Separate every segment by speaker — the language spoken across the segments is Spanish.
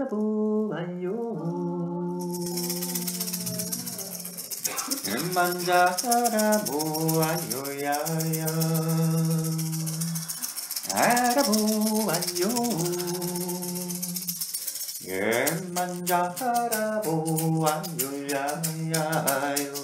Speaker 1: 알아보아요 만자 알아보아요 야야 알아보아요 만자 알아보아요 야야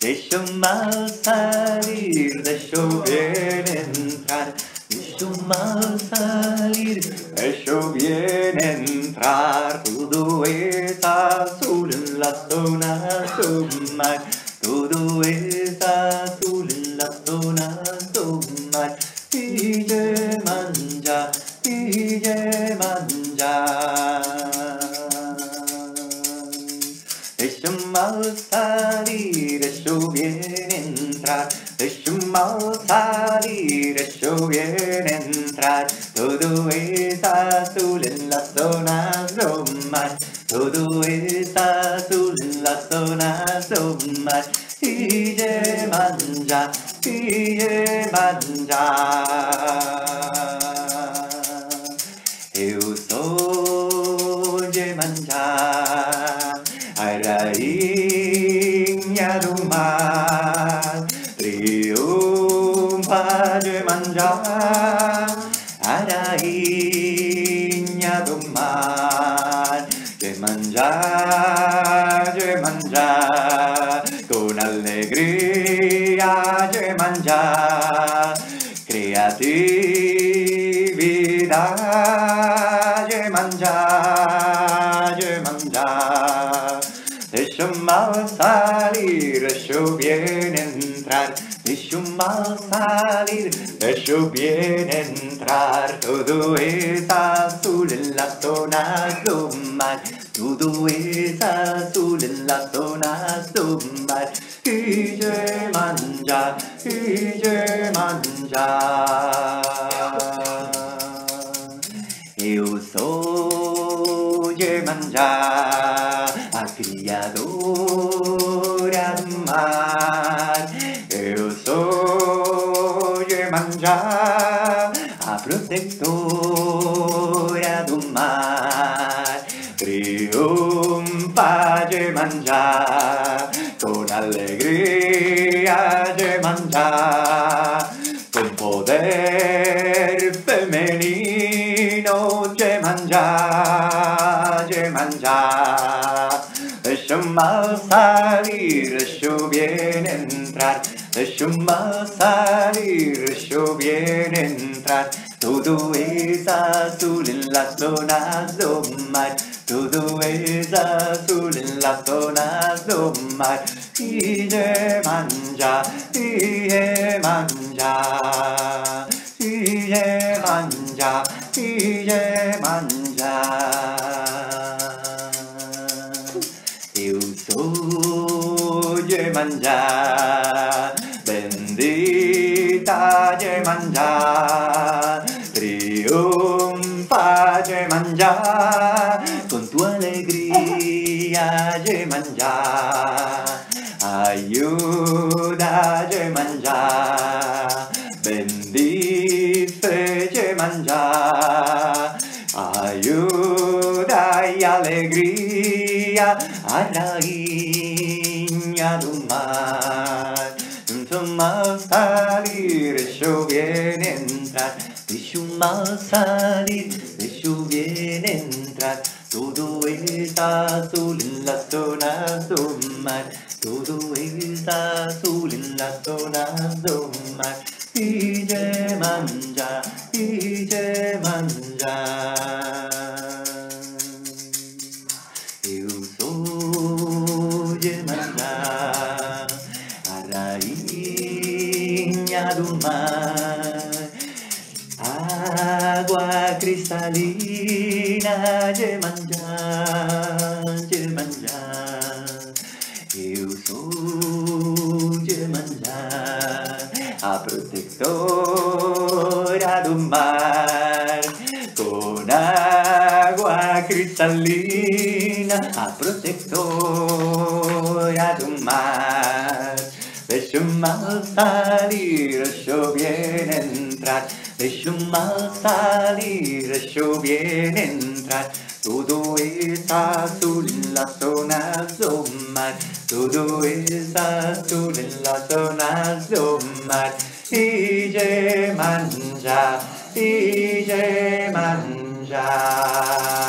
Speaker 1: Deixa o mal salir, deixa o bien entrar, deixa o mal salir, deixa o bien entrar. Tudo está azul en la zona do mar, tudo está azul en la zona mal salir, hecho bien entrar. Hecho mal salir, hecho bien entrar. Todo es azul en las zonas romas. Todo es azul en las zonas romas. Y manja, y manja. 리움 봐줄 만자 아라이냐 돈만 줄만자 줄만자 con alegría 줄만자 creatividad 줄만자 mal salir, deixa o bien entrar. Deixa o mal salir, deixa o bien entrar. Todo está azul en la zona mar. Todo está azul en la zona mar. Y Iemanjá, y Iemanjá. Eu sou Iemanjá, a criadora do mar. Eu sou Iemanjá, a protetora do mar. Triunfa Iemanjá, con alegría Iemanjá, con poder femenino Iemanjá, Iemanjá. Mal salir, deixa o bien entrar. Mal salir, deixa o bien entrar. Todo es azul en la zona do mar. Todo es azul en la zona do mar. Y manja, y manja, y manja, y manja. Bendita Iemanjá, triunfa Iemanjá, con tu alegría Iemanjá, ayuda Iemanjá, bendice Iemanjá, ayuda y alegría a rainha a tomar. Más salir, ellos vienen entrar. Ellos mal salir, ellos vienen entrar. Todo está azul en la zona do mar. Todo está azul en la zona do mar. Y ya manja, y ya manja. Água cristalina de manjar, de manjar. Eu sou de manjar, a protetora do mar, com água cristalina, a protetora do mar. Deixa mal salir, això bien entrat. Deixa mal salir, això bien entrat. Tudo esta azul na la zona mar. Tudo esta azul na la zona mar. Y ye manja, y ye manja.